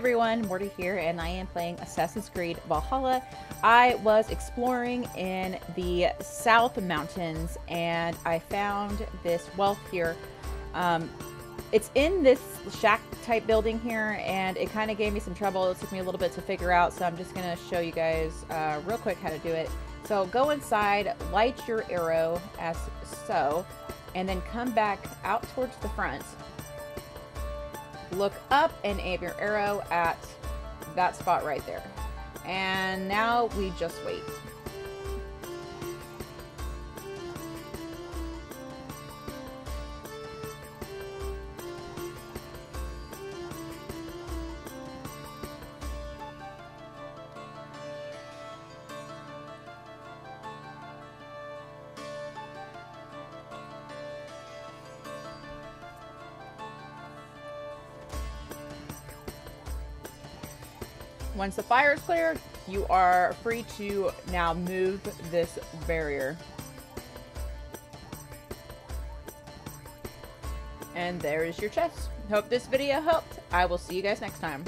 everyone, Morty here, and I am playing Assassin's Creed Valhalla. I was exploring in the South Mountains, and I found this wealth here. Um, it's in this shack type building here, and it kind of gave me some trouble. It took me a little bit to figure out, so I'm just going to show you guys uh, real quick how to do it. So go inside, light your arrow as so, and then come back out towards the front look up and aim your arrow at that spot right there. And now we just wait. Once the fire is clear, you are free to now move this barrier. And there is your chest. Hope this video helped. I will see you guys next time.